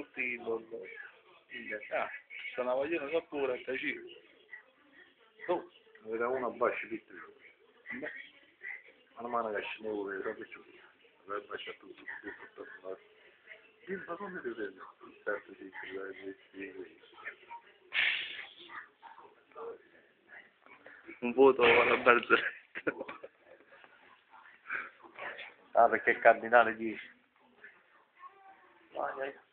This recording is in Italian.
tutti i loro... Ah, sono vogliono so pure, tacino. Oh, era una bacia di te. Ma non mi lasci vuole, era più Aveva baciato tutto, tutto, tutto. Il ma come ti vedo? Certo di di Un voto alla barzelletta. Ah, perché il cardinale dice Vai, vai.